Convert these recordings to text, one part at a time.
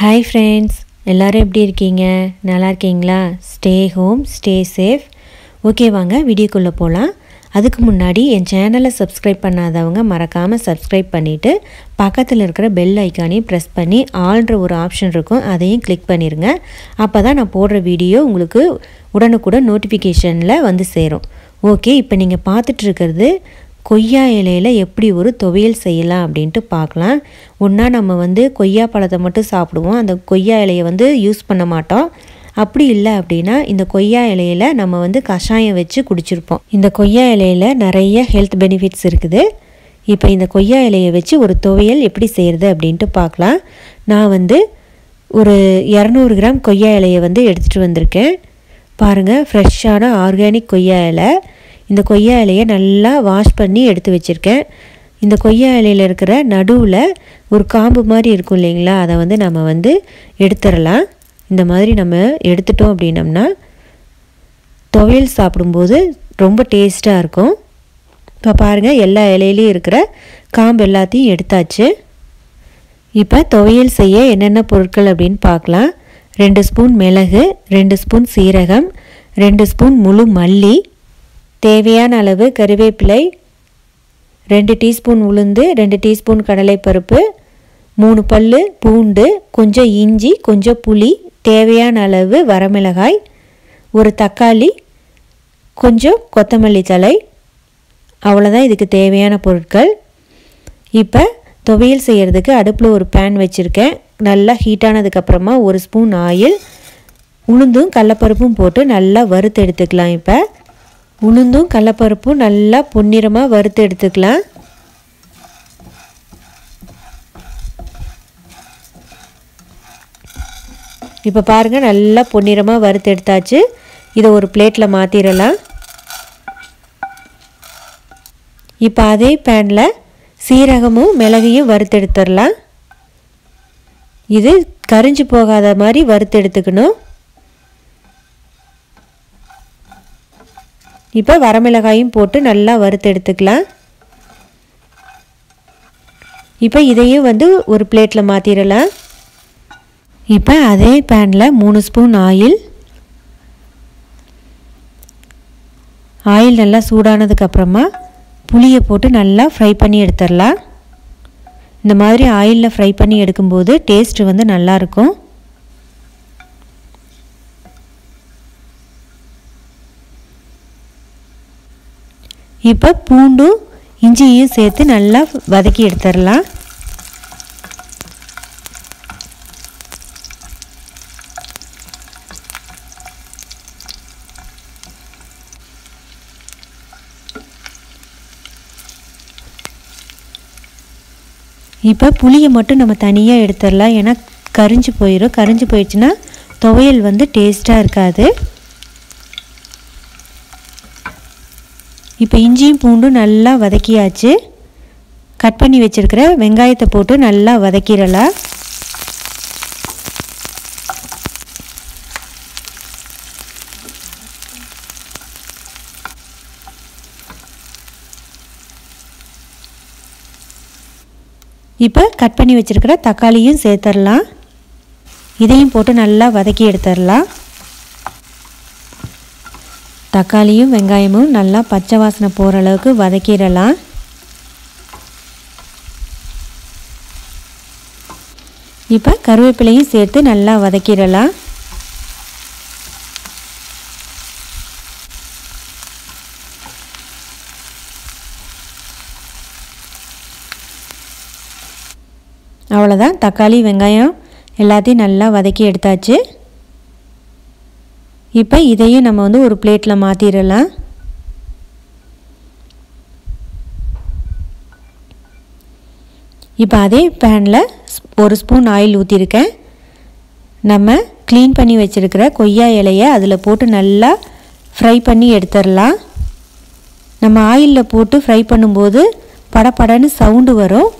Hi friends எல்லோரும் எப்படி இருக்கீங்க? நல்லா இருக்கீங்களா? Stay home stay safe okay வாங்க வீடியோக்குள்ளே போகலாம் அதுக்கு முன்னாடி என் சேனலை சப்ஸ்கிரைப் பண்ணாதவங்க மறக்காமல் சப்ஸ்கிரைப் பண்ணிவிட்டு பக்கத்தில் இருக்கிற பெல் ஐக்கானையும் ப்ரெஸ் பண்ணி ஆல்ன்ற ஒரு ஆப்ஷன் இருக்கும். அதையும் கிளிக் பண்ணிடுங்க அப்போ தான் நான் போடுற வீடியோ உங்களுக்கு உடனுக்குடன் நோட்டிஃபிகேஷனில் வந்து சேரும். ஓகே இப்போ நீங்கள் பார்த்துட்டு இருக்கிறது கொய்யா இலையில் எப்படி ஒரு துவையல் செய்யலாம் அப்படின்ட்டு பார்க்கலாம். ஒன்றா நம்ம வந்து கொய்யா பழத்தை மட்டும் சாப்பிடுவோம். அந்த கொய்யா இலையை வந்து யூஸ் பண்ண மாட்டோம். அப்படி இல்லை அப்படின்னா இந்த கொய்யா இலையில் நம்ம வந்து கஷாயம் வச்சு குடிச்சிருப்போம். இந்த கொய்யா இலையில் நிறைய ஹெல்த் பெனிஃபிட்ஸ் இருக்குது. இப்போ இந்த கொய்யா இலையை வச்சு ஒரு துவையல் எப்படி செய்கிறது அப்படின்ட்டு பார்க்கலாம். நான் வந்து ஒரு இரநூறு கிராம் கொய்யா இலையை வந்து எடுத்துகிட்டு வந்திருக்கேன். பாருங்கள் ஃப்ரெஷ்ஷான ஆர்கானிக் கொய்யா இலை. இந்த கொய்யா இலையை நல்லா வாஷ் பண்ணி எடுத்து வச்சுருக்கேன். இந்த கொய்யா இலையில் இருக்கிற நடுவில் ஒரு காம்பு மாதிரி இருக்கும் இல்லைங்களா? அதை வந்து நம்ம வந்து எடுத்துடலாம். இந்த மாதிரி நம்ம எடுத்துட்டோம் அப்படின்னம்னா துவையல் சாப்பிடும்போது ரொம்ப டேஸ்ட்டாக இருக்கும். இப்போ பாருங்கள் எல்லா இலையிலையும் இருக்கிற காம்பு எல்லாத்தையும் எடுத்தாச்சு. இப்போ துவையல் செய்ய என்னென்ன பொருட்கள் அப்படின்னு பார்க்கலாம். ரெண்டு ஸ்பூன் மிளகு ரெண்டு ஸ்பூன் சீரகம் ரெண்டு ஸ்பூன் முழு மல்லி தேவையான அளவு கருவேப்பிலை ரெண்டு டீஸ்பூன் உளுந்து ரெண்டு டீஸ்பூன் கடலைப்பருப்பு மூணு பல் பூண்டு கொஞ்சம் இஞ்சி கொஞ்சம் புளி தேவையான அளவு வரமிளகாய் ஒரு தக்காளி கொஞ்சம் கொத்தமல்லி தழை அவ்வளோதான் இதுக்கு தேவையான பொருட்கள். இப்போ துவையல் செய்கிறதுக்கு அடுப்பில் ஒரு பேன் வச்சுருக்கேன். நல்லா ஹீட்டானதுக்கப்புறமா ஒரு ஸ்பூன் ஆயில் உளுந்தும் கடலப்பருப்பும் போட்டு நல்லா வறுத்து எடுத்துக்கலாம் இப்போ. உளுந்தும் கடலப்பருப்பும் நல்லா பொன்னிறமாக வறுத்து எடுத்துக்கலாம். இப்போ பாருங்கள் நல்லா பொன்னிறமாக வறுத்து எடுத்தாச்சு. இதை ஒரு பிளேட்டில் மாற்றிடலாம் இப்போ அதே பேனில் சீரகமும் மிளகையும் வறுத்து எடுத்துடலாம். இது கரிஞ்சு போகாத மாதிரி வறுத்து எடுத்துக்கணும். இப்போ வரமிளகாயும் போட்டு நல்லா வறுத்து எடுத்துக்கலாம். இப்போ இதையும் வந்து ஒரு பிளேட்டில் மாற்றிடலாம் இப்போ அதே பேனில் மூணு ஸ்பூன் ஆயில் ஆயில் நல்லா சூடானதுக்கப்புறமா புளியை போட்டு நல்லா ஃப்ரை பண்ணி எடுத்துடலாம். இந்த மாதிரி ஆயிலில் ஃப்ரை பண்ணி எடுக்கும்போது டேஸ்ட்டு வந்து நல்லாயிருக்கும் இப்போ பூண்டும் இஞ்சியும் சேர்த்து நல்லா வதக்கி எடுத்துடலாம். இப்போ புளியை மட்டும் நம்ம தனியாக எடுத்துடலாம். ஏன்னா கரிஞ்சு போயிடும் கரிஞ்சு போயிடுச்சுன்னா துவையல் வந்து டேஸ்ட்டாக இருக்காது. இப்போ இஞ்சியும் பூண்டும் நல்லா வதக்கியாச்சு. கட் பண்ணி வச்சுருக்கிற வெங்காயத்தை போட்டு நல்லா வதக்கிடலாம். இப்போ கட் பண்ணி வச்சுருக்கிற தக்காளியும் சேர்த்துடலாம். இதையும் போட்டு நல்லா வதக்கி எடுத்துடலாம். தக்காளியும் வெங்காயமும் நல்லா பச்சை வாசனை போகிற அளவுக்கு வதக்கிடலாம். இப்போ கருவேப்பிலையும் சேர்த்து நல்லா வதக்கிடலாம். அவ்வளோதான் தக்காளி வெங்காயம் எல்லாத்தையும் நல்லா வதக்கி எடுத்தாச்சு. இப்போ இதையும் நம்ம வந்து ஒரு பிளேட்டில் மாற்றிடலாம் இப்போ அதே பேனில் ஒரு ஸ்பூன் ஆயில் ஊற்றிருக்கேன் நம்ம க்ளீன் பண்ணி வச்சுருக்கிற கொய்யா இலையை அதில் போட்டு நல்லா ஃப்ரை பண்ணி எடுத்துடலாம். நம்ம ஆயிலில் போட்டு ஃப்ரை பண்ணும்போது படப்படன்னு சவுண்டு வரும்.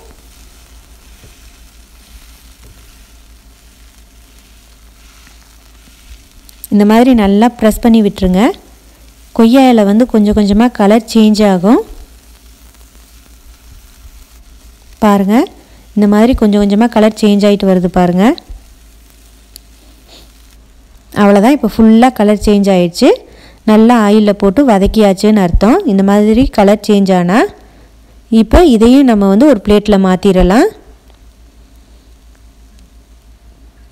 இந்த மாதிரி நல்லா ப்ரெஸ் பண்ணி விட்டுருங்க. கொய்யா இலை வந்து கொஞ்சம் கொஞ்சமாக கலர் சேஞ்ச் ஆகும். பாருங்கள் இந்த மாதிரி கொஞ்சம் கொஞ்சமாக கலர் சேஞ்ச் ஆகிட்டு வருது பாருங்கள் அவ்வளோதான் இப்போ ஃபுல்லாக கலர் சேஞ்ச் ஆகிடுச்சு நல்லா ஆயிலில் போட்டு வதக்கியாச்சுன்னு அர்த்தம். இந்த மாதிரி கலர் சேஞ்ச் ஆனால் இப்போ இதையும் நம்ம வந்து ஒரு பிளேட்டில் மாற்றிடலாம்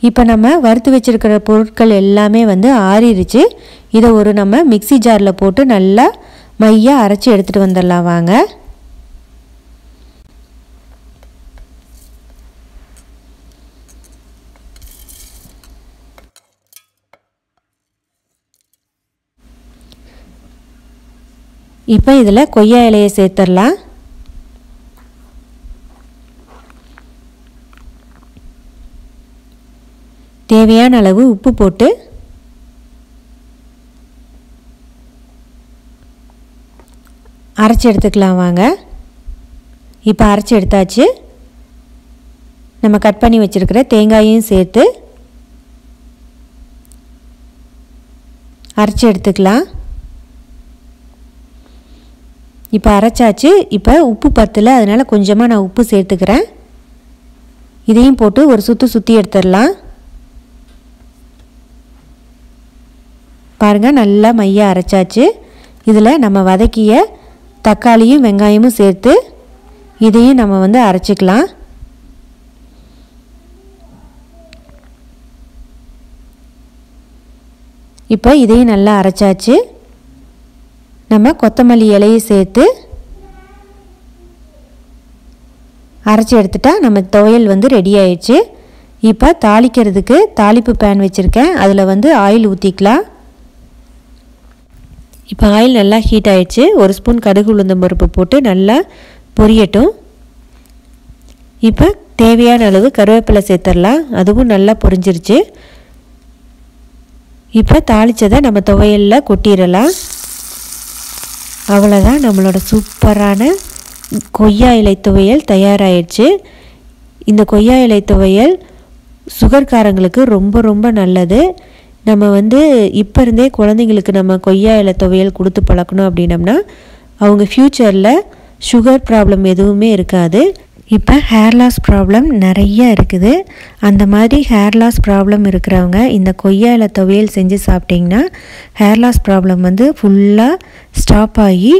இப்போ நம்ம வறுத்து வச்சுருக்கிற பொருட்கள் எல்லாமே வந்து ஆறிடுச்சு இதை ஒரு நம்ம மிக்சி ஜாரில் போட்டு நல்லா மையாக அரைச்சி எடுத்துகிட்டு வந்துடலாம் வாங்க. இப்போ இதில் கொய்யா இலையை சேர்த்துடலாம். தேவையான அளவு உப்பு போட்டு அரைச்சி எடுத்துக்கலாம் வாங்க. இப்போ அரைச்சி எடுத்தாச்சு நம்ம கட் பண்ணி வச்சுருக்கிற தேங்காயையும் சேர்த்து அரைச்சி எடுத்துக்கலாம் இப்போ அரைச்சாச்சு. இப்போ உப்பு பத்தில் அதனால் கொஞ்சமாக நான் உப்பு சேர்த்துக்கிறேன். இதையும் போட்டு ஒரு சுற்று சுற்றி எடுத்துடலாம். பாருங்கள் நல்லா மையாக அரைச்சாச்சு. இதில் நம்ம வதக்கிய தக்காளியும் வெங்காயமும் சேர்த்து இதையும் நம்ம வந்து அரைச்சிக்கலாம். இப்போ இதையும் நல்லா அரைச்சாச்சு. நம்ம கொத்தமல்லி இலையை சேர்த்து அரைச்சி எடுத்துட்டா நம்ம துவையல் வந்து ரெடி ஆயிடுச்சு. இப்போ தாளிக்கிறதுக்கு தாளிப்பு பேன் வச்சுருக்கேன். அதில் வந்து ஆயில் ஊற்றிக்கலாம் இப்போ ஆயில் நல்லா ஹீட் ஆகிடுச்சு ஒரு ஸ்பூன் கடுகு உளுந்தம் பருப்பு போட்டு நல்லா பொரியட்டும். இப்போ தேவையான அளவு கருவேப்பிலை சேர்த்துடலாம். அதுவும் நல்லா பொரிஞ்சிருச்சு. இப்போ தாளித்ததை நம்ம துவையலில் கொட்டிடலாம். அவ்வளோதான் நம்மளோட சூப்பரான கொய்யா இலை துவையல் தயாராகிடுச்சு இந்த கொய்யா இலை துவையல் சுகர்காரங்களுக்கு ரொம்ப ரொம்ப நல்லது. நம்ம வந்து இப்போ இருந்தே குழந்தைங்களுக்கு நம்ம கொய்யா இலை துவையல் கொடுத்து பழக்கணும் அப்படின்னம்னா அவங்க ஃப்யூச்சரில் சுகர் ப்ராப்ளம் எதுவுமே இருக்காது. இப்போ ஹேர் லாஸ் ப்ராப்ளம் நிறைய இருக்குது. அந்த மாதிரி ஹேர் லாஸ் ப்ராப்ளம் இருக்கிறவங்க இந்த கொய்யா இலை துவையல் செஞ்சு சாப்பிட்டிங்கன்னா ஹேர் லாஸ் ப்ராப்ளம் வந்து ஃபுல்லாக ஸ்டாப் ஆகி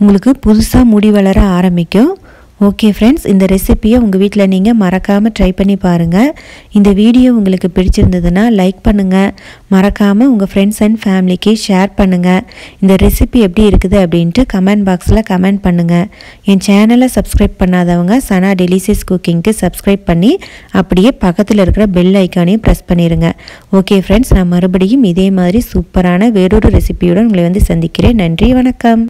உங்களுக்கு புதுசாக முடி வளர ஆரம்பிக்கும். ஓகே ஃப்ரெண்ட்ஸ் இந்த ரெசிப்பியை உங்கள் வீட்டில் நீங்கள் மறக்காமல் ட்ரை பண்ணி பாருங்கள் இந்த வீடியோ உங்களுக்கு பிடிச்சிருந்ததுன்னா லைக் பண்ணுங்கள் மறக்காமல் உங்கள் ஃப்ரெண்ட்ஸ் அண்ட் ஃபேமிலிக்கு ஷேர் பண்ணுங்கள் இந்த ரெசிபி எப்படி இருக்குது அப்படின்ட்டு கமெண்ட் பாக்ஸில் கமெண்ட் பண்ணுங்கள் என் சேனலை சப்ஸ்கிரைப் பண்ணாதவங்க சனா டெலிசியஸ் குக்கிங்க்கு சப்ஸ்கிரைப் பண்ணி அப்படியே பக்கத்தில் இருக்கிற பெல் ஐக்கானையும் ப்ரெஸ் பண்ணிடுங்க ஓகே ஃப்ரெண்ட்ஸ் நான் மறுபடியும் இதே மாதிரி சூப்பரான வேறொரு ரெசிபியுடன் உங்களை வந்து சந்திக்கிறேன். நன்றி வணக்கம்.